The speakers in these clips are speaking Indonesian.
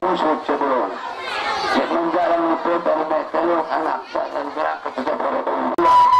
Musuh Menjalan itu mereka anak dan gerak ketika pada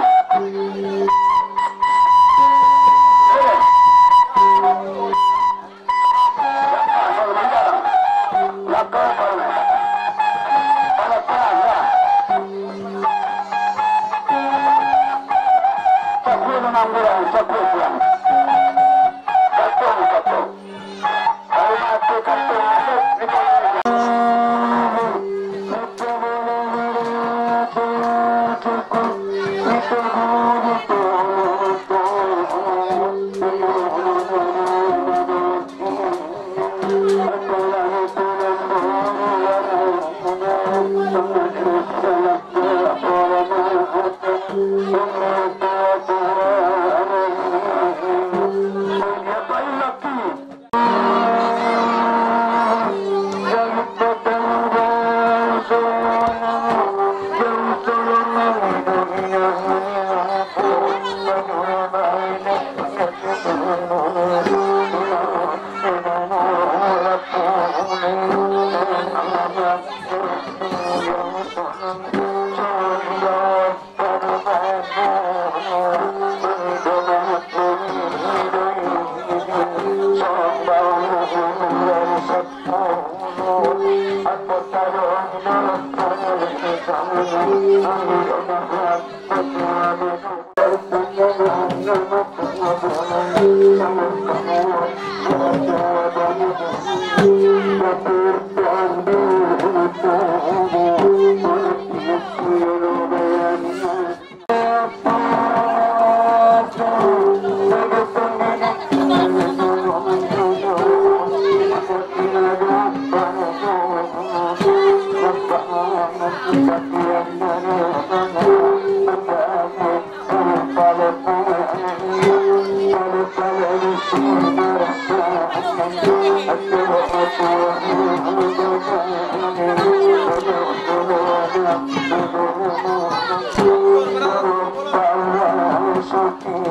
Cristo, Oh.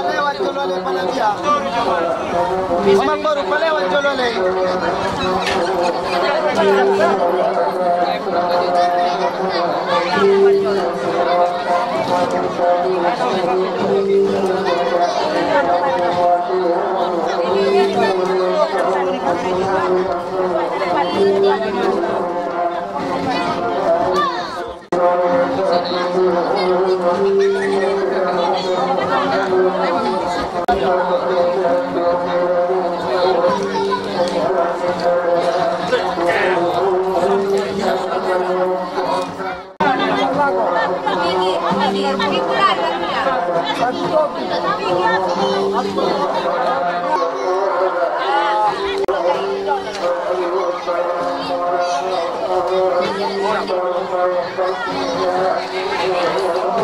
Palewat Jolole Paladia. Mamang baru Palewat Jolole.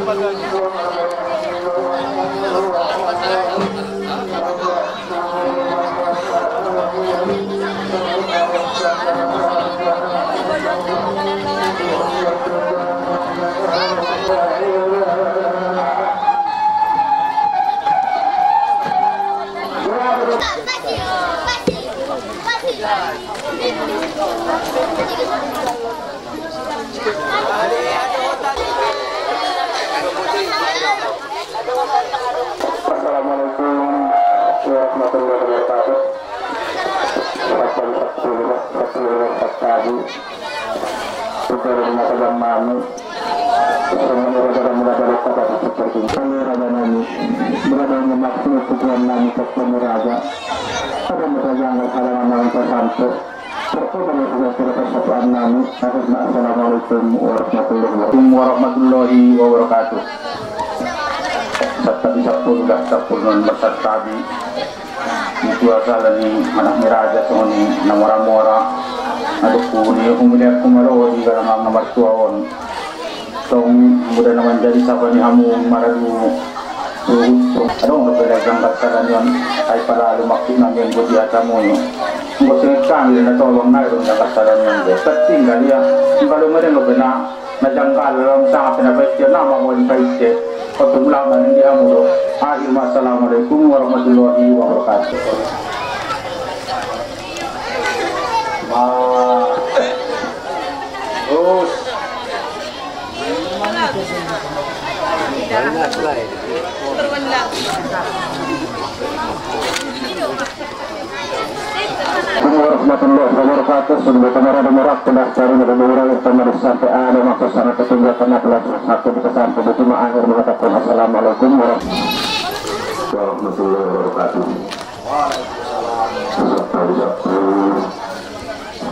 Assalamualaikum Berada maksud tujuan raja meraja halaman nami nami Assalamualaikum warahmatullahi wabarakatuh. Serta bisa pun dah sepuluh berserta di itu asal ni anak miraja tu ni namora-mora ada ku ni umulia kumaro di dalam nomor tuaon tong muda naman jadi siapa ni? Amu maradu ada orang berpegang katakan yon ay pala lumakti na yung budi at amo yo Kasi kami na tolong na rin yung katakan yon Tertinggal ya. Kalau mereka ngobena na jangkal lang sa pinapaitia na mga wali paitia Pagtumlaman hindi amo Akhir Assalamualaikum warahmatullahi wabarakatuh Ma Terus Assalamualaikum warahmatullahi wabarakatuh Sabtu Sabtu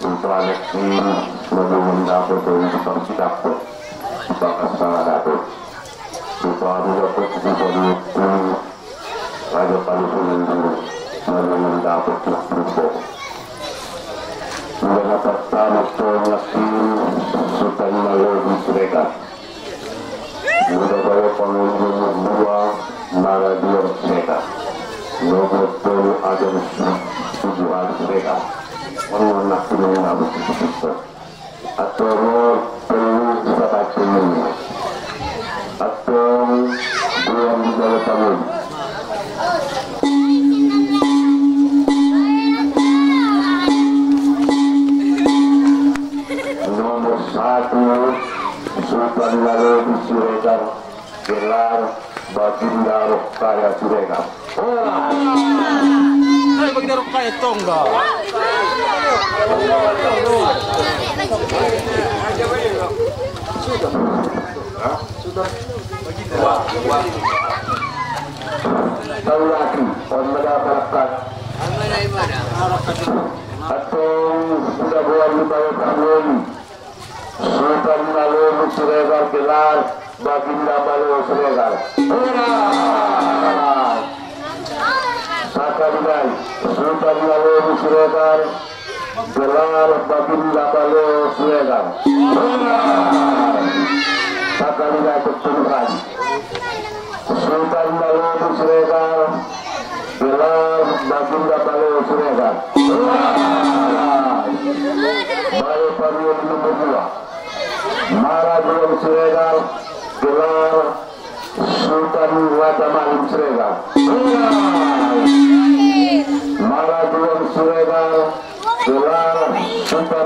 Ini Lebih mendapat Dari Seperti Tolaki Sultan Malodi Siregar Mara Belum Siregar gelar Sultan gelar Sultan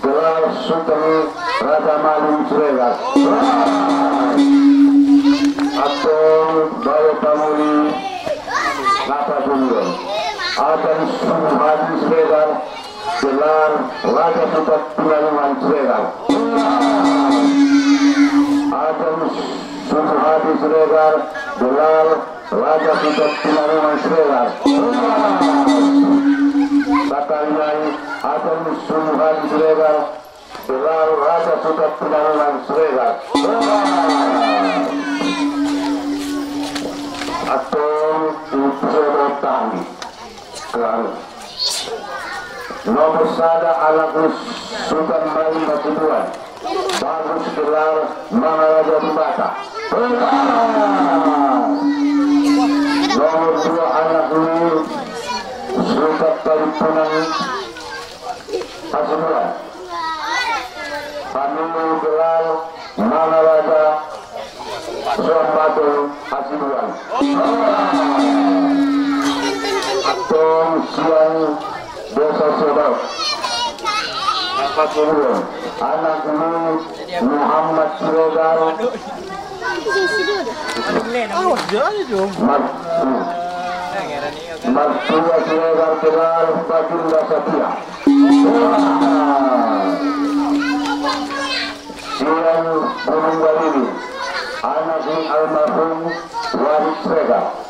gelar Sultan. Atau Bayu Pamuli Dungun akan Suhadi Sregar gelar Raja Putat Pengalungan Sregar akan Suhadi Sregar gelar Raja Putat Pengalungan Sregar Sakalian akan Suhadi Sregar gelar Raja Putat Pengalungan Sregar atau Utsuro Tani Nomor sada anak Sultan Mali Masiduan Bagus gelar Maharaja Bata Nomor dua anak Nur Sultan Kalipunang Masiduan Panulu gelar Maharaja Suambatul Hasibuan Atong siang Desa turun Anak ini Muhammad Siregar Martua Siregar Kelar Baginda Satya Siang Gunung Balili Anak almarhum Wahid Siregar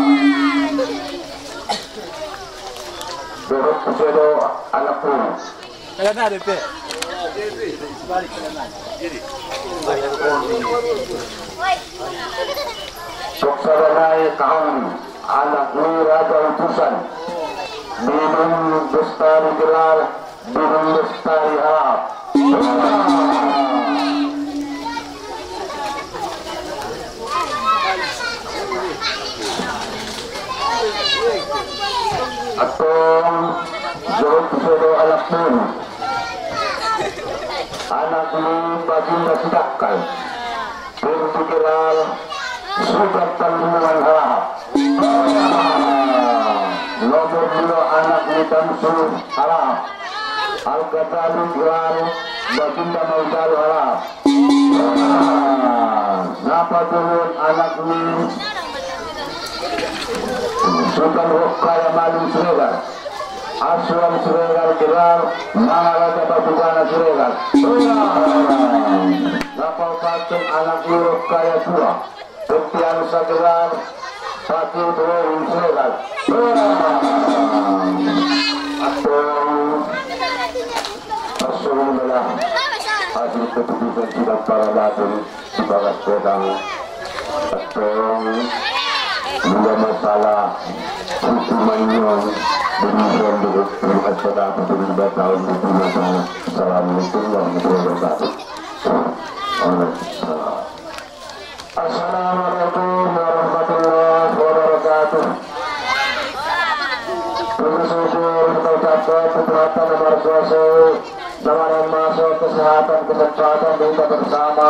Dorot Kusedo anak pun Kaya na, Depe. Suksaranai kaum anak Raja Utusan Binum Bestari Gelar Binum Bestari Harap Atong Jorot Kusedo anak pun Anak ni Baginda Sidakal Pintu Gelar Sudah Tandungan Harap Nomor dua anak ni Tamsul Harap Al-Ghazali Gelar baginda mau cari halal Napa turun anak ini Sultan Rukaya Malu Siregar Aswan Siregar Gelar Mana Raja Batugana Siregar Napa patung anak ini Rukaya Tua Buktian Sagelar Pati Turun Siregar Atau Rasulullah hasil keputusan sidang para latin di bagas pedang atau juga masalah melihat pada apa terlibat tahun itu masalah Assalamualaikum warahmatullahi wabarakatuh Assalamualaikum warahmatullahi wabarakatuh. Bersyukur kita ucapkan keberatan nomor yang masuk kesehatan kesempatan kita bersama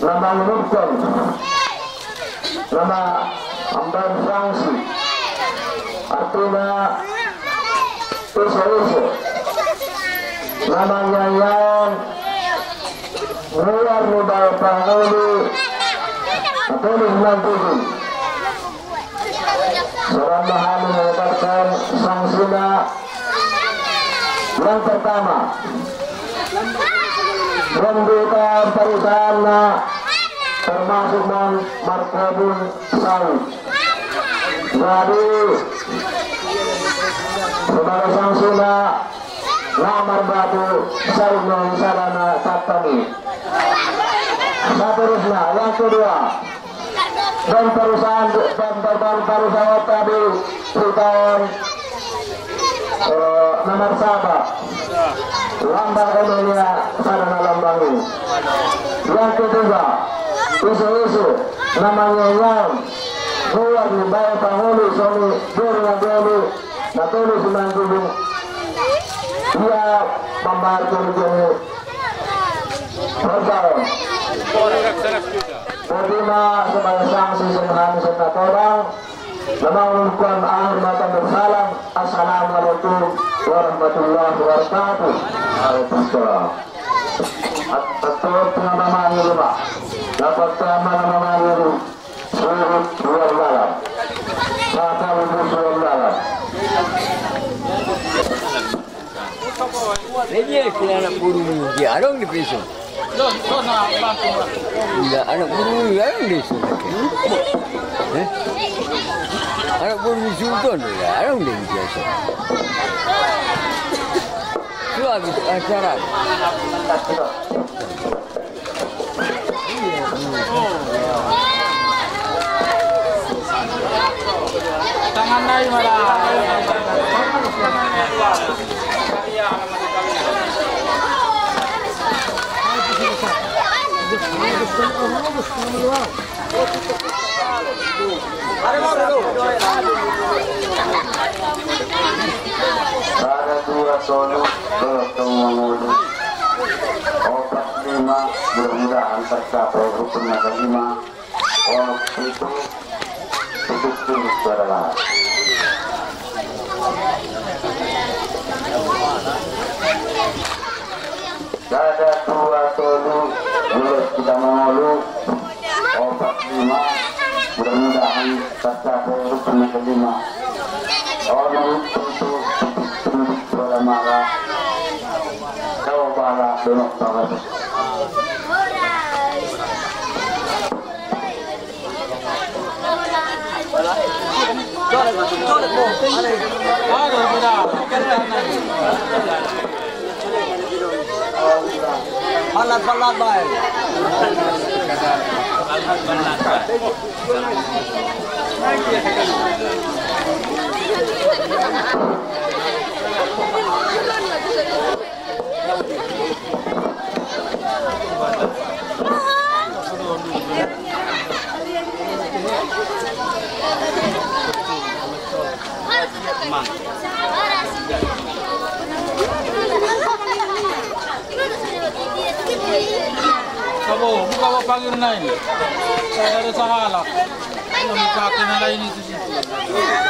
sunnatan nama rukun nama amban sanksi artinya isu-isu namanya yang luar upaya panguli atau dilantukan Seorang bahan menetapkan sanksinya yang pertama Membuka perusahaan termasuk markabun sawit. Jadi sebagai sanksinya lamar batu yang sarana tatami. Seterusnya yang kedua dan perusahaan dan perusahaan perusahaan tadi tahun uh, nomor sahabat lambang Emilia sarana lambang yang ketiga isu-isu namanya yang keluar di bawah penghulu suami dulu dulu nah sembilan puluh dia membayar kerugian bertahun Terima sebagai sanksi senang serta tolong Memohonkan akhir mata bersalam Assalamualaikum warahmatullahi wabarakatuh. Waalaikumsalam Betul pengalaman ini Pak Dapat pengalaman ini Surut luar dalam dalam Dia kena anak buru dia arong di peso. Tidak anak buru arong di peso. Eh? Anak buru sultan dia arong di peso. Itu habis acara. Tangan na yung mala. Ada dua solo bertemu. Opat lima mudah-mudahan tercapai rukun yang kelima Waktu itu betul suara lahat Ada dua solo mulai kita mengulu Opat lima mudah-mudahan tercapai rukun yang kelima Orang itu suara marah Kau marah donok banget Ano, muna. Palat-palat baik. Saya apa pagi lain? Saya ada sahalah. Kau buka melayani. sih.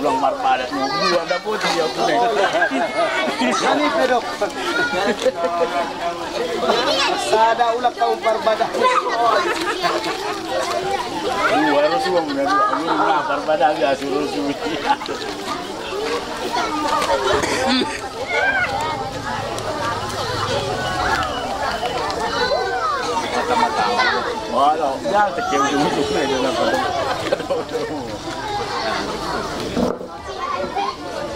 ulang marpadat mo. Buwan na po, di ako na. Gani pedok. Sada ulak kau barbada. Buwan na suwang na. Ang ulang marpadat nga, surusuwi. Wala, yan, takiyaw yung ito na ito na pa. Sada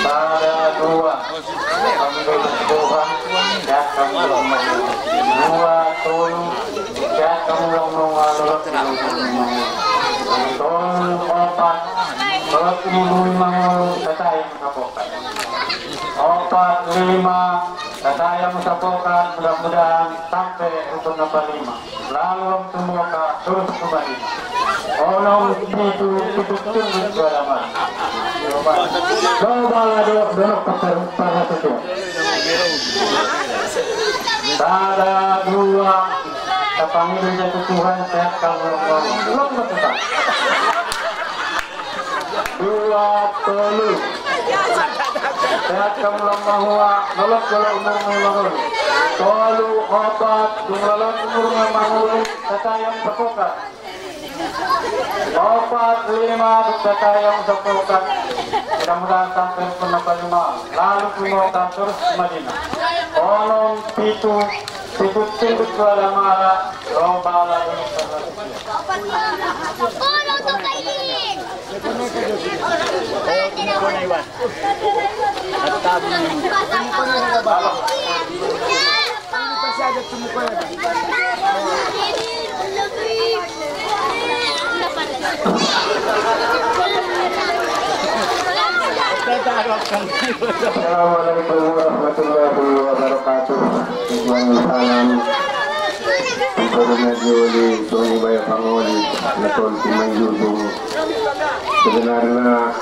ni. Para dua, Alhamdulillah Tuhan, dua lima, mudah-mudahan sampai rukun nomor lima. Lalu tumuka terus kembali. Olong itu itu tunggu suara Coba lah dulu dulu para dua, Tuhan sehat kamu belum betul. Dua tolu. Sehat kamu bahwa nolok kalau umur membangun. Tolu obat, dumlalak umur membangun. Ketayang sepokat. Opat lima ketayang sepokat. Mudah-mudahan sampai pendapat lima. Lalu kumokan terus Madinah. Tolong pitu pitu tunduk kepada marah. Rombala dulu Sada tumuko na. Assalamualaikum warahmatullahi wabarakatuh. Tujuan salam Sebelumnya Juli, Tony Bayo Pangoli, Natol Timanjudung. Sebenarnya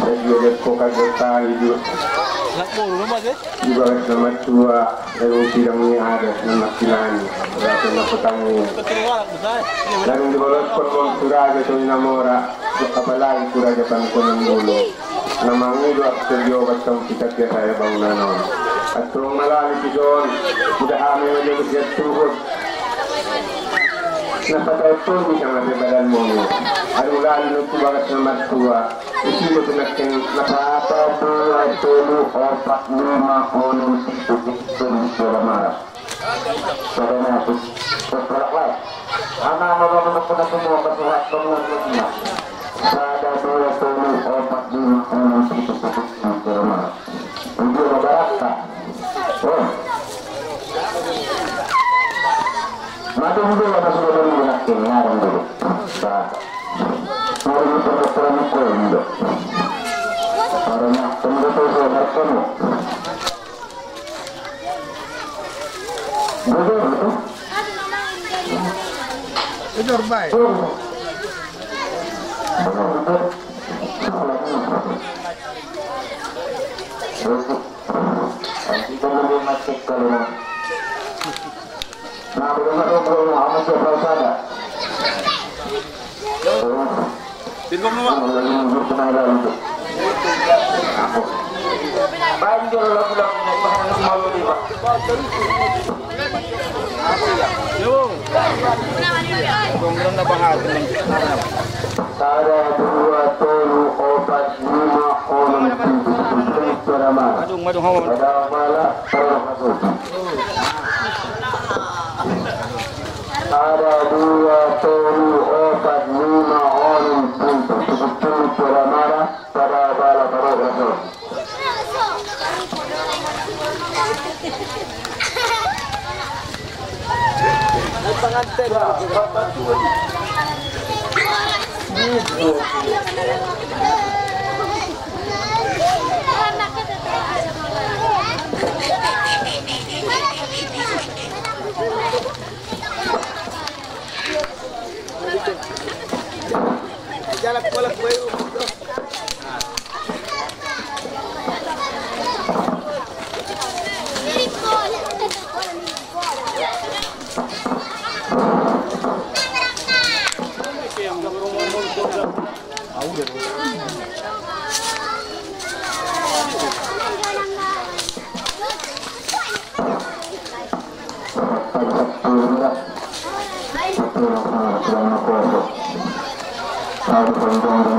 saya juga kaget tahu juga. Juga nama tua dari sidang ini ada nama kilani. Berarti nama petani. Dan di bawah pun suraga so inamora, apalagi suraga pangkunan bulu. Namangulo at seryo at kang kita kaya tayo bang nanon. At kung malali si John, mudah kami yung lumigyan tuhod. napatautol di sa mga badan. Ano lalo nung tumakas na matua, isilo pinakin nakapatuwa tulo opat lima ulo sito sito sito lamara. Para natin, pagpalakway. Ang mga mga po na tumuha kasuhat ko ng mga Sada dua tulo opat lima ulo sito sito sito lamara. Hindi mabarak ka. Oh. Mati dulu masuk kalau Nah, belum ada belum apa siapa saja. Tingkong naman. Banjir lagu-lagu yang bahan malu di bawah. Yo. Kung lang nabahagi ng Sada dua tolu opat lima enam tujuh tujuh ceramah. madung madung hawa. Pada malam termasuk. Ada dua tolu opat lima enam tujuh tujuh tujuh ceramah. Pada malam termasuk. Panganten. Jalak-balak ya la cola fue Gracias. Gracias.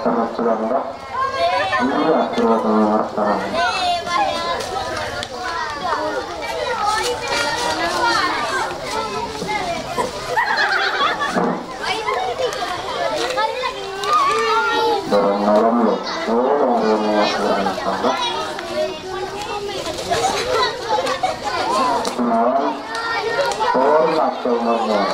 Iya, sudah keluar sekarang. Dorong malam loh. Oh. Oh,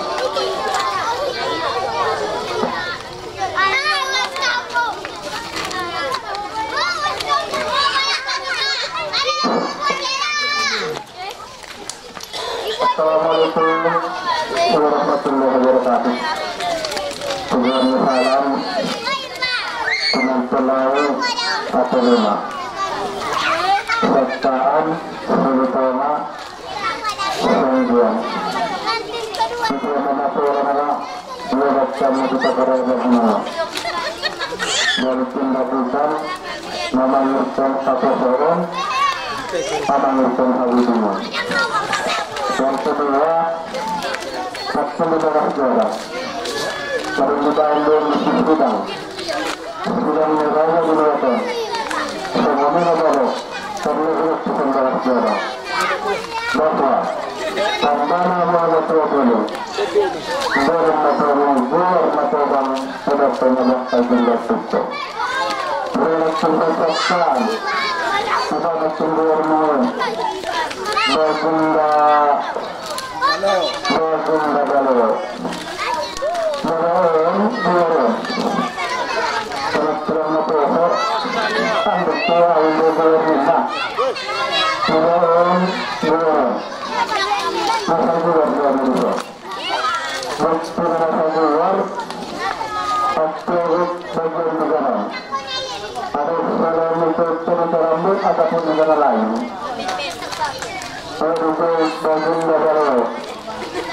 wabarakatuh. Sebelumnya salam pelaut atau lima. Sertaan sungguhan. Untuk menampilkan lewat kami kita berada semua. Dari tindakan memanggilkan satu orang, memanggilkan hal semua. Yang kedua, itu. Relaksi kesaksan, kepada ataupun negara lain untuk kalau Mahura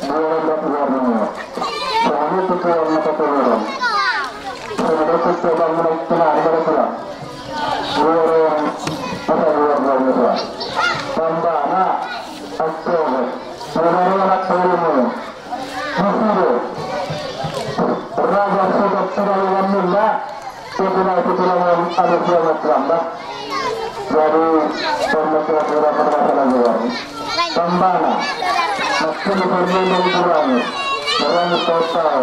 baginda kalau sudah baginda Sudah ketemu sebab Karena dengan dengan. Dari. Tambana. Maksud berlindung kurangi Kurangi total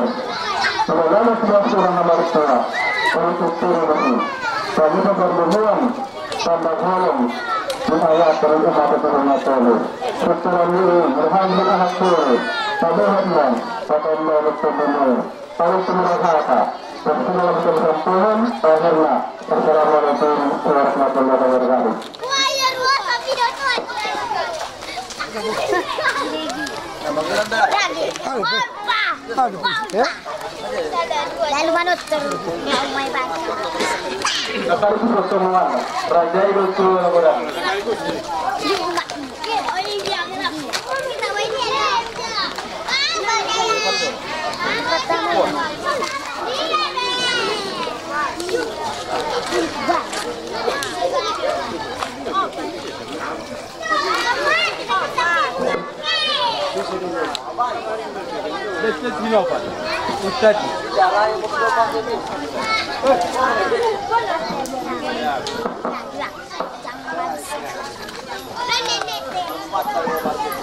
Segala sebab surah nomor dua Untuk turun lagi Bagi perlindungan Tambah kolom Di ayat terus umat turun atau Setelah ini Berhamdi anak turun Tabihatnya Kata Allah Rasulullah Kalau semua kata Berselam kesempurnaan Akhirnya Assalamualaikum warahmatullahi wabarakatuh Lalu manut Raja 这这几秒吧，你再几。Gracias.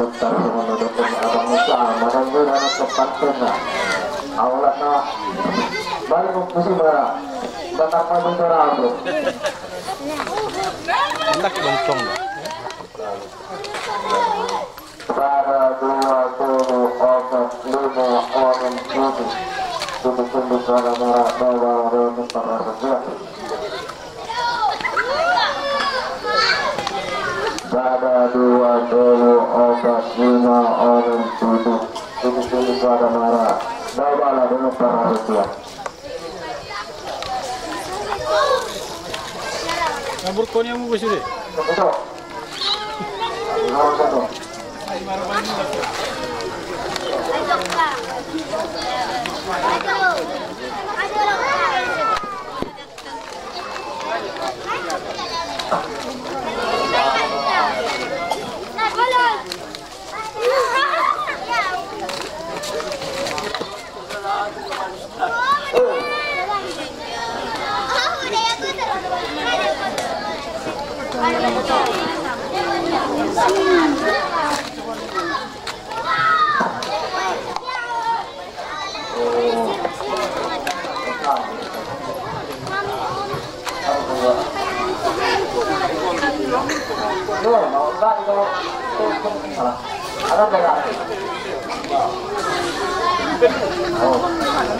Bentar nutupin abang Musa, makan anak kepanten lah. Awalnya na, balik musim merah. Tetap maju merah bro. Hendak. Para dua tujuh opat lima orang tujuh. Tujuh para merah Pada dua tujuh opat lima orang tujuh. Tujuh tujuh para merah bawah untuk para sebelah. Nabur ko niya mo ba siya? Betul. Harus satu. Ay, maraman mo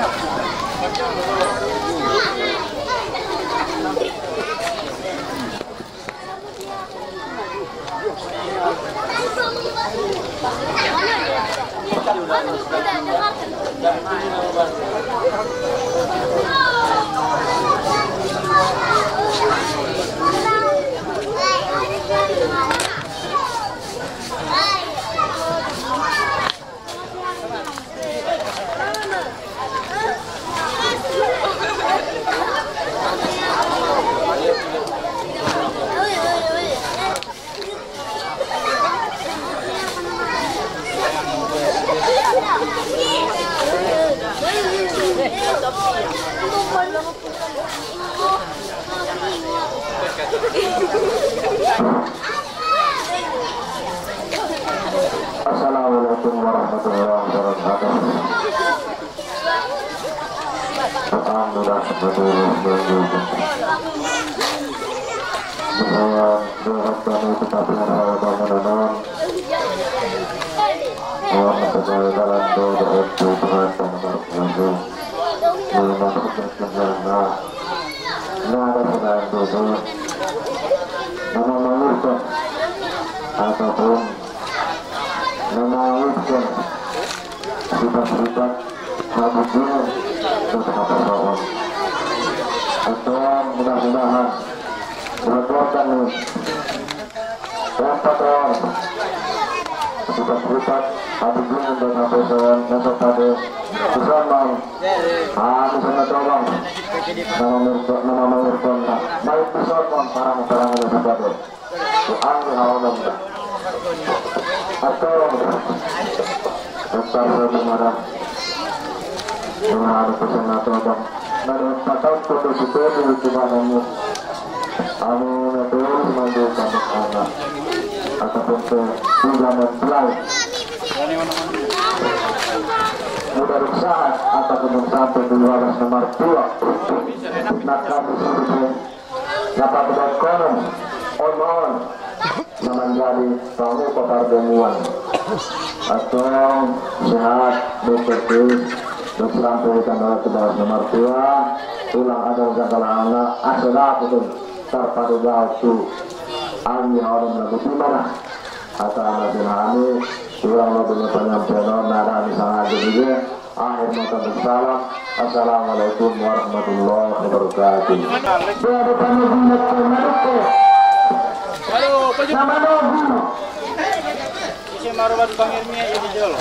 lang. Dua, mau Assalamualaikum warahmatullahi wabarakatuh. Alhamdulillah berdiri berdiri. Saya doa kami tetap berharap bangunan. Allah segala doa itu Tuhan dan berkuasa. Lima kesempatan Nada sedang dosa. Nama meluruskan ataupun menawitkan sifat-sifat habibinya dan sahabat Tuhan mudah-mudahan berbuatan nih dapat orang sifat-sifat habibinya dan sahabat yang kepada bersama Amin sama tolong nama mirkon nama mirkon baik bersama para masyarakat yang kepada Tuhan Allah atau besar sebenarnya dengan pesan atau bang. Dan patah foto itu di gimana Amin itu semangat kami anak ataupun ke tiga mempelai mudah ruksahan ataupun sampai di luar nomor dua nak kami sudah napatutukan on-on menjadi tamu petardemuan atau sehat berpetis dalam sebagai nomor dua tulang ada segala anak adalah itu terpadu batu Ani orang lebih gimana kata anak dinami tulang lebih penyampaian nada di sana juga akhir mata bersalam Assalamualaikum warahmatullahi wabarakatuh. Berada kami bulat ke Maluku. Aduh, paju. Nama Nobu. Isi marubat akan dibagas.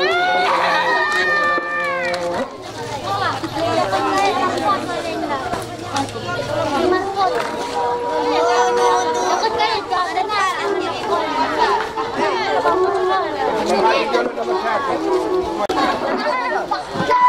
paju nomor.